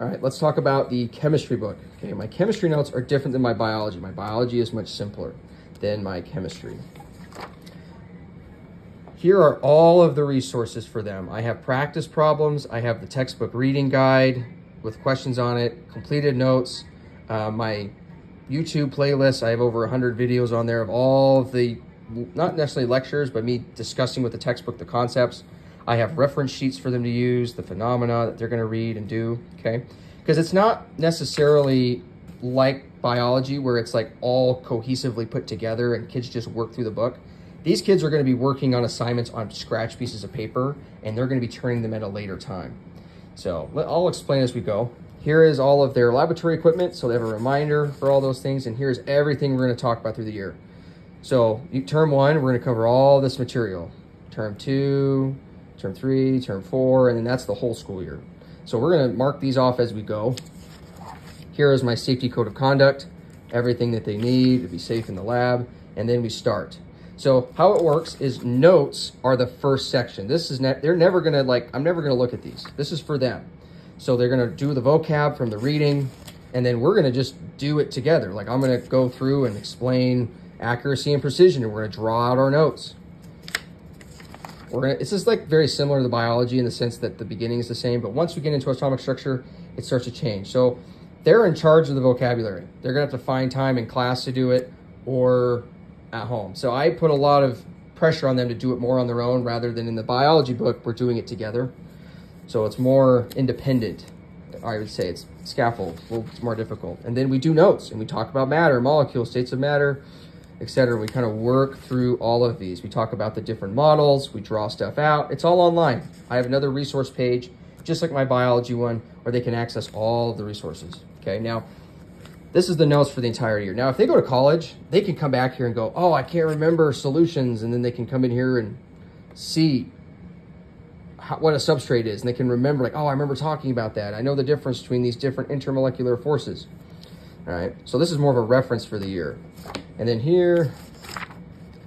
All right, let's talk about the chemistry book. Okay, my chemistry notes are different than my biology. My biology is much simpler than my chemistry. Here are all of the resources for them. I have practice problems. I have the textbook reading guide with questions on it, completed notes, uh, my YouTube playlist. I have over 100 videos on there of all of the, not necessarily lectures, but me discussing with the textbook the concepts. I have reference sheets for them to use, the phenomena that they're going to read and do, okay? Because it's not necessarily like biology where it's like all cohesively put together and kids just work through the book. These kids are going to be working on assignments on scratch pieces of paper and they're going to be turning them at a later time. So I'll explain as we go. Here is all of their laboratory equipment, so they have a reminder for all those things, and here's everything we're going to talk about through the year. So term one, we're going to cover all this material. Term two, term three, term four, and then that's the whole school year. So we're gonna mark these off as we go. Here is my safety code of conduct, everything that they need to be safe in the lab, and then we start. So how it works is notes are the first section. This is, ne they're never gonna like, I'm never gonna look at these. This is for them. So they're gonna do the vocab from the reading, and then we're gonna just do it together. Like I'm gonna go through and explain accuracy and precision, and we're gonna draw out our notes. We're gonna, it's just like very similar to the biology in the sense that the beginning is the same, but once we get into atomic structure, it starts to change. So they're in charge of the vocabulary. They're gonna have to find time in class to do it or at home. So I put a lot of pressure on them to do it more on their own rather than in the biology book, we're doing it together. So it's more independent. I would say it's scaffold, well, it's more difficult. And then we do notes and we talk about matter, molecules, states of matter, etc. We kind of work through all of these. We talk about the different models, we draw stuff out. It's all online. I have another resource page, just like my biology one, where they can access all the resources. Okay, now this is the notes for the entire year. Now, if they go to college, they can come back here and go, oh, I can't remember solutions, and then they can come in here and see how, what a substrate is, and they can remember, like, oh, I remember talking about that. I know the difference between these different intermolecular forces. All right, so this is more of a reference for the year. And then here,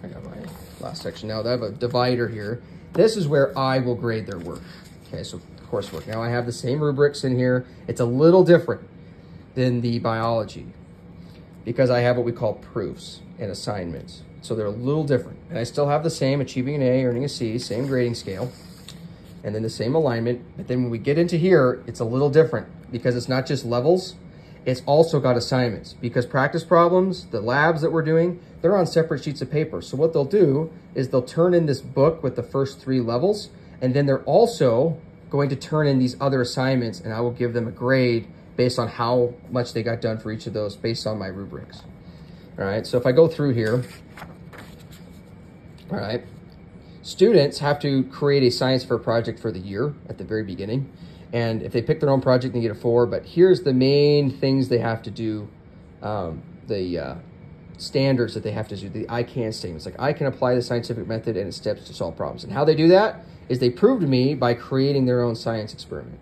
I got my last section now. I have a divider here. This is where I will grade their work. Okay, so coursework. Now I have the same rubrics in here. It's a little different than the biology because I have what we call proofs and assignments. So they're a little different. And I still have the same achieving an A, earning a C, same grading scale, and then the same alignment. But then when we get into here, it's a little different because it's not just levels, it's also got assignments because practice problems, the labs that we're doing, they're on separate sheets of paper. So what they'll do is they'll turn in this book with the first three levels, and then they're also going to turn in these other assignments, and I will give them a grade based on how much they got done for each of those based on my rubrics. All right, so if I go through here, all right, students have to create a science fair project for the year at the very beginning. And if they pick their own project, they get a four. But here's the main things they have to do, um, the uh, standards that they have to do, the I can statements. Like I can apply the scientific method and its steps to solve problems. And how they do that is they prove to me by creating their own science experiment.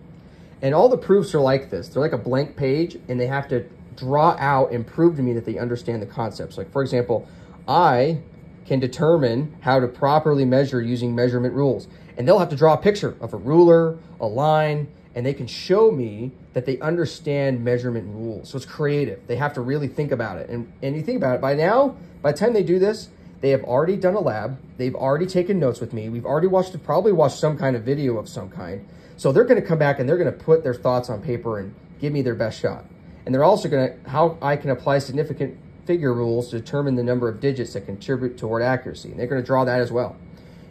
And all the proofs are like this. They're like a blank page and they have to draw out and prove to me that they understand the concepts. Like for example, I can determine how to properly measure using measurement rules. And they'll have to draw a picture of a ruler, a line, and they can show me that they understand measurement rules. So it's creative. They have to really think about it. And, and you think about it, by now, by the time they do this, they have already done a lab. They've already taken notes with me. We've already watched, probably watched some kind of video of some kind. So they're going to come back and they're going to put their thoughts on paper and give me their best shot. And they're also going to, how I can apply significant figure rules to determine the number of digits that contribute toward accuracy. And they're going to draw that as well.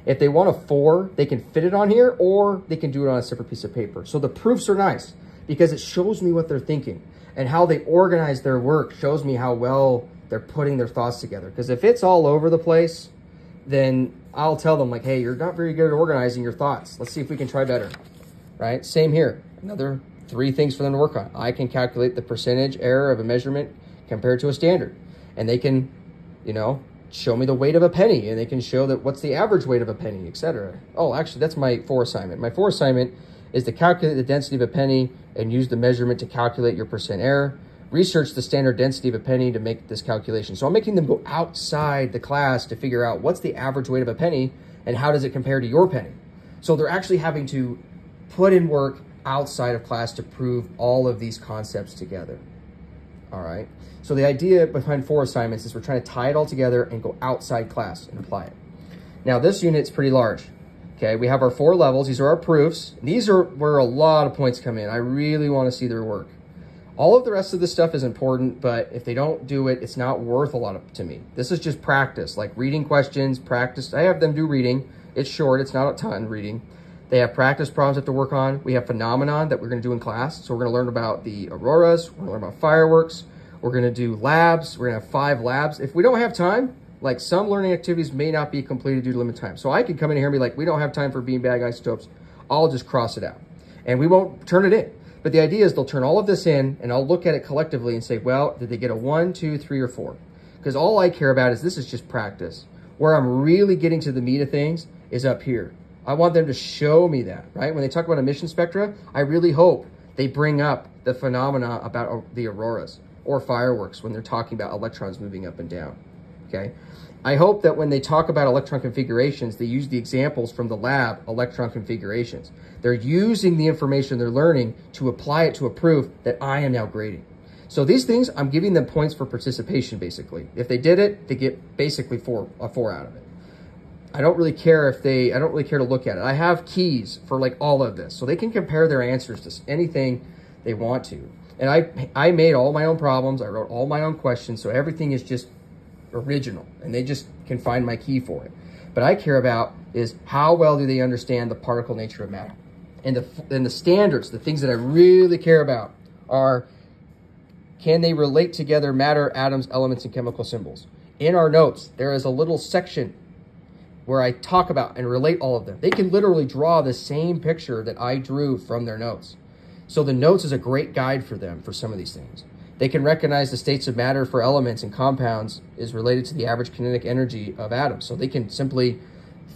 If they want a four, they can fit it on here or they can do it on a separate piece of paper. So the proofs are nice because it shows me what they're thinking and how they organize their work shows me how well they're putting their thoughts together. Because if it's all over the place, then I'll tell them like, hey, you're not very good at organizing your thoughts. Let's see if we can try better, right? Same here. Another three things for them to work on. I can calculate the percentage error of a measurement compared to a standard. And they can, you know, show me the weight of a penny and they can show that what's the average weight of a penny, etc. Oh, actually, that's my four assignment. My four assignment is to calculate the density of a penny and use the measurement to calculate your percent error. Research the standard density of a penny to make this calculation. So I'm making them go outside the class to figure out what's the average weight of a penny and how does it compare to your penny. So they're actually having to put in work, outside of class to prove all of these concepts together. All right. So the idea behind four assignments is we're trying to tie it all together and go outside class and apply it. Now this unit's pretty large. Okay, we have our four levels. These are our proofs. These are where a lot of points come in. I really want to see their work. All of the rest of this stuff is important, but if they don't do it, it's not worth a lot of, to me. This is just practice, like reading questions, practice. I have them do reading. It's short, it's not a ton reading. They have practice problems have to work on. We have phenomenon that we're gonna do in class. So we're gonna learn about the auroras, we're gonna learn about fireworks, we're gonna do labs, we're gonna have five labs. If we don't have time, like some learning activities may not be completed due to limited time. So I could come in here and be like, we don't have time for beanbag isotopes. I'll just cross it out. And we won't turn it in. But the idea is they'll turn all of this in and I'll look at it collectively and say, well, did they get a one, two, three, or four? Because all I care about is this is just practice. Where I'm really getting to the meat of things is up here. I want them to show me that, right? When they talk about emission spectra, I really hope they bring up the phenomena about the auroras or fireworks when they're talking about electrons moving up and down, okay? I hope that when they talk about electron configurations, they use the examples from the lab electron configurations. They're using the information they're learning to apply it to a proof that I am now grading. So these things, I'm giving them points for participation, basically. If they did it, they get basically four, a four out of it. I don't really care if they, I don't really care to look at it. I have keys for like all of this. So they can compare their answers to anything they want to. And I, I made all my own problems. I wrote all my own questions. So everything is just original and they just can find my key for it. But I care about is how well do they understand the particle nature of matter? And the, and the standards, the things that I really care about are can they relate together matter, atoms, elements, and chemical symbols? In our notes, there is a little section where I talk about and relate all of them. They can literally draw the same picture that I drew from their notes. So the notes is a great guide for them for some of these things. They can recognize the states of matter for elements and compounds is related to the average kinetic energy of atoms. So they can simply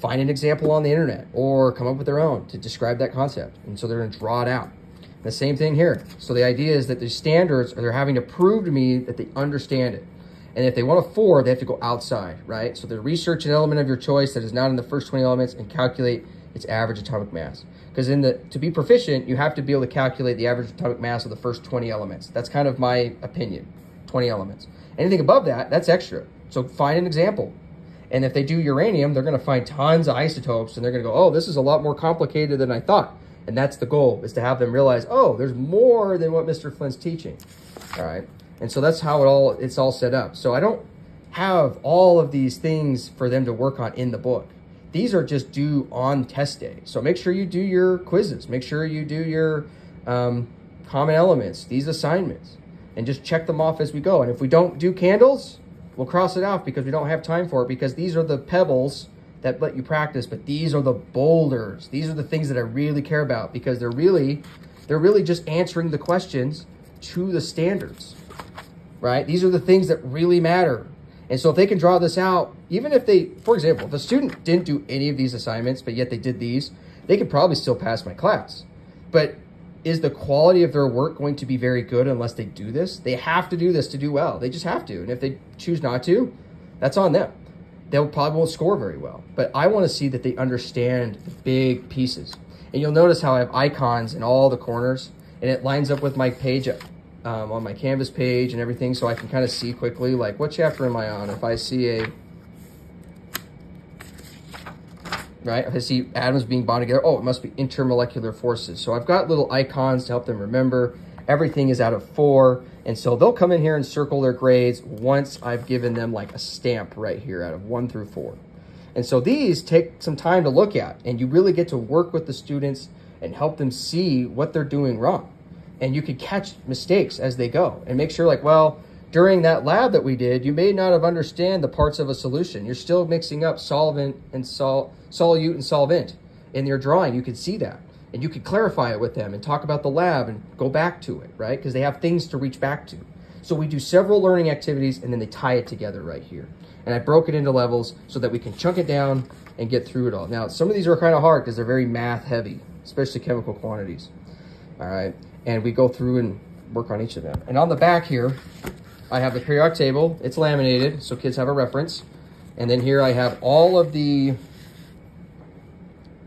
find an example on the internet or come up with their own to describe that concept. And so they're going to draw it out. The same thing here. So the idea is that the standards are they're having to prove to me that they understand it. And if they want a four, they have to go outside, right? So they research an element of your choice that is not in the first 20 elements and calculate its average atomic mass. Because in the to be proficient, you have to be able to calculate the average atomic mass of the first 20 elements. That's kind of my opinion, 20 elements. Anything above that, that's extra. So find an example. And if they do uranium, they're going to find tons of isotopes and they're going to go, oh, this is a lot more complicated than I thought. And that's the goal, is to have them realize, oh, there's more than what Mr. Flynn's teaching. All right. And so that's how it all it's all set up. So I don't have all of these things for them to work on in the book. These are just due on test day. So make sure you do your quizzes. Make sure you do your um, common elements, these assignments, and just check them off as we go. And if we don't do candles, we'll cross it off because we don't have time for it because these are the pebbles that let you practice, but these are the boulders. These are the things that I really care about because they're really, they're really just answering the questions to the standards, right? These are the things that really matter. And so if they can draw this out, even if they, for example, if a student didn't do any of these assignments, but yet they did these, they could probably still pass my class. But is the quality of their work going to be very good unless they do this? They have to do this to do well. They just have to. And if they choose not to, that's on them. They probably won't score very well. But I want to see that they understand the big pieces. And you'll notice how I have icons in all the corners, and it lines up with my page um, on my Canvas page and everything so I can kind of see quickly, like, what chapter am I on? If I see a, right, if I see atoms being bonded together, oh, it must be intermolecular forces. So I've got little icons to help them remember. Everything is out of four. And so they'll come in here and circle their grades once I've given them like a stamp right here out of one through four. And so these take some time to look at and you really get to work with the students and help them see what they're doing wrong and you could catch mistakes as they go and make sure like, well, during that lab that we did, you may not have understand the parts of a solution. You're still mixing up solvent and sol solute and solvent in your drawing. You could see that and you could clarify it with them and talk about the lab and go back to it, right? Because they have things to reach back to. So we do several learning activities and then they tie it together right here. And I broke it into levels so that we can chunk it down and get through it all. Now, some of these are kind of hard because they're very math heavy, especially chemical quantities. All right and we go through and work on each of them. And on the back here, I have the periodic table. It's laminated, so kids have a reference. And then here I have all of the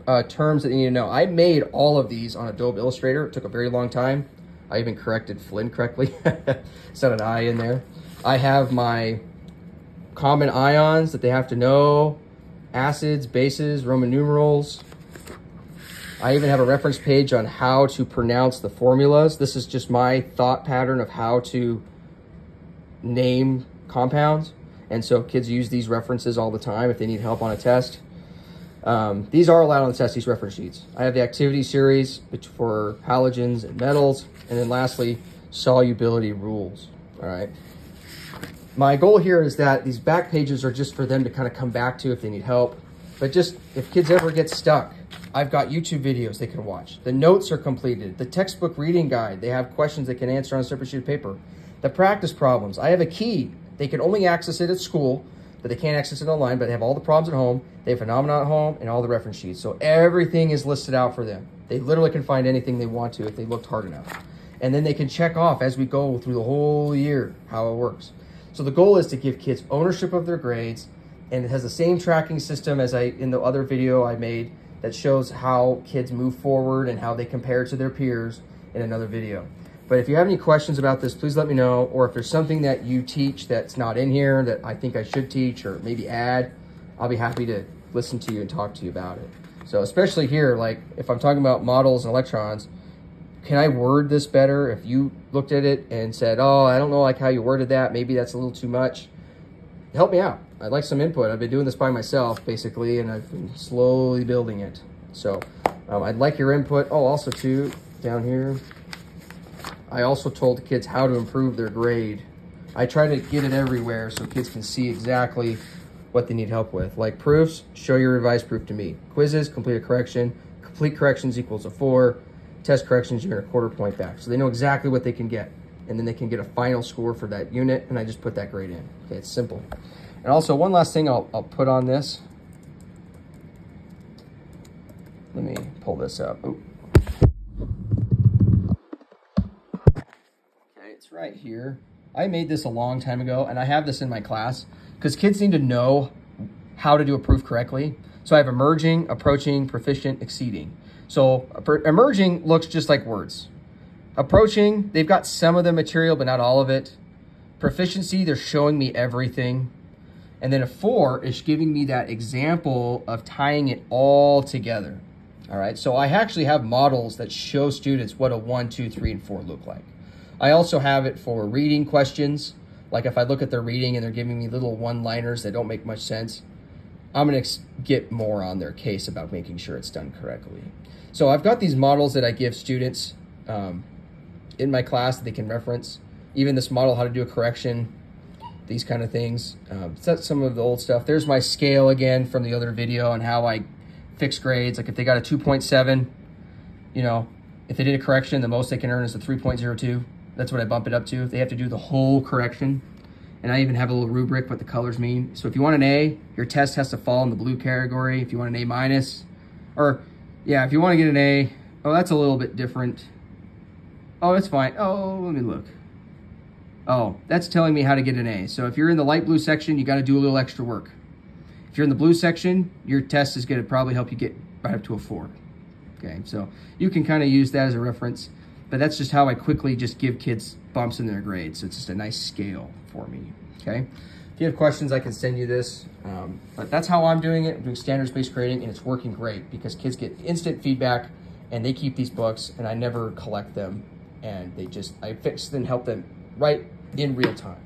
uh, terms that you need to know. I made all of these on Adobe Illustrator. It took a very long time. I even corrected Flynn correctly. Set an I in there. I have my common ions that they have to know, acids, bases, Roman numerals. I even have a reference page on how to pronounce the formulas. This is just my thought pattern of how to name compounds. And so kids use these references all the time if they need help on a test. Um, these are allowed on the test, these reference sheets. I have the activity series for halogens and metals. And then lastly, solubility rules, all right? My goal here is that these back pages are just for them to kind of come back to if they need help. But just if kids ever get stuck, I've got YouTube videos they can watch. The notes are completed. The textbook reading guide, they have questions they can answer on a separate sheet of paper. The practice problems, I have a key. They can only access it at school, but they can't access it online, but they have all the problems at home. They have phenomena at home and all the reference sheets. So everything is listed out for them. They literally can find anything they want to if they looked hard enough. And then they can check off as we go through the whole year how it works. So the goal is to give kids ownership of their grades and it has the same tracking system as I in the other video I made that shows how kids move forward and how they compare to their peers in another video. But if you have any questions about this, please let me know. Or if there's something that you teach that's not in here that I think I should teach or maybe add, I'll be happy to listen to you and talk to you about it. So especially here, like if I'm talking about models and electrons, can I word this better? If you looked at it and said, oh, I don't know like how you worded that, maybe that's a little too much, help me out. I'd like some input. I've been doing this by myself basically, and I've been slowly building it. So um, I'd like your input. Oh, also too, down here, I also told the kids how to improve their grade. I try to get it everywhere so kids can see exactly what they need help with. Like proofs, show your revised proof to me. Quizzes, complete a correction. Complete corrections equals a four. Test corrections, you get a quarter point back. So they know exactly what they can get. And then they can get a final score for that unit, and I just put that grade in. Okay, it's simple. And also, one last thing I'll, I'll put on this. Let me pull this up. Ooh. it's right here. I made this a long time ago, and I have this in my class because kids need to know how to do a proof correctly. So I have emerging, approaching, proficient, exceeding. So emerging looks just like words. Approaching, they've got some of the material, but not all of it. Proficiency, they're showing me everything. And then a four is giving me that example of tying it all together. All right, so I actually have models that show students what a one, two, three, and four look like. I also have it for reading questions. Like if I look at their reading and they're giving me little one-liners that don't make much sense, I'm to get more on their case about making sure it's done correctly. So I've got these models that I give students um, in my class that they can reference. Even this model, how to do a correction, these kind of things. Um, that's some of the old stuff. There's my scale again from the other video on how I fix grades. Like if they got a 2.7, you know, if they did a correction, the most they can earn is a 3.02. That's what I bump it up to. If they have to do the whole correction. And I even have a little rubric what the colors mean. So if you want an A, your test has to fall in the blue category. If you want an A minus, or yeah, if you want to get an A, oh, that's a little bit different. Oh, that's fine. Oh, let me look. Oh, that's telling me how to get an A. So if you're in the light blue section, you got to do a little extra work. If you're in the blue section, your test is going to probably help you get right up to a four. Okay, so you can kind of use that as a reference. But that's just how I quickly just give kids bumps in their grades. So it's just a nice scale for me, okay? If you have questions, I can send you this. Um, but that's how I'm doing it. I'm doing standards-based grading, and it's working great because kids get instant feedback, and they keep these books, and I never collect them. And they just, I fix and help them right in real time.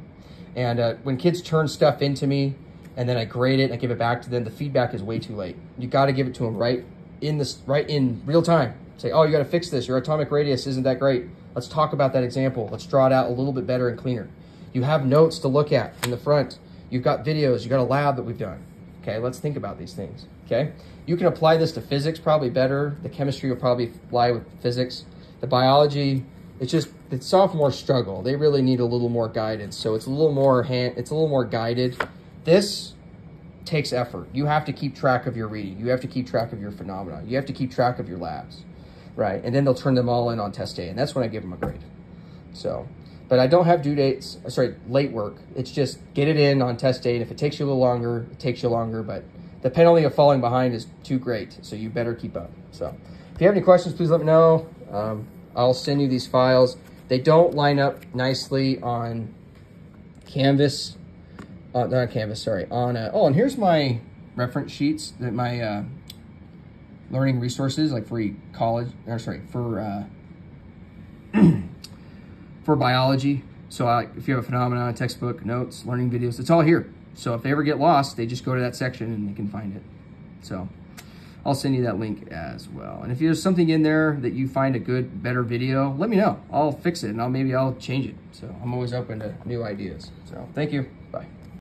And uh, when kids turn stuff into me, and then I grade it and I give it back to them, the feedback is way too late. You got to give it to them right in this, right in real time. Say, oh, you got to fix this. Your atomic radius isn't that great. Let's talk about that example. Let's draw it out a little bit better and cleaner. You have notes to look at in the front. You've got videos. You've got a lab that we've done. Okay, let's think about these things. Okay, you can apply this to physics probably better. The chemistry will probably fly with physics. The biology, it's just the sophomore struggle. They really need a little more guidance. So it's a little more hand. It's a little more guided. This takes effort. You have to keep track of your reading. You have to keep track of your phenomena. You have to keep track of your labs right? And then they'll turn them all in on test day, and that's when I give them a grade. So, but I don't have due dates, sorry, late work. It's just get it in on test day, and if it takes you a little longer, it takes you longer, but the penalty of falling behind is too great. So you better keep up. So if you have any questions, please let me know. Um, I'll send you these files. They don't line up nicely on Canvas. Uh, not Canvas, sorry. On uh, Oh, and here's my reference sheets that my uh, learning resources, like for college, or sorry, for uh, for biology. So if you have a phenomenon, textbook, notes, learning videos, it's all here. So if they ever get lost, they just go to that section and they can find it. So I'll send you that link as well. And if there's something in there that you find a good, better video, let me know. I'll fix it and I'll maybe I'll change it. So I'm always open to new ideas. So thank you.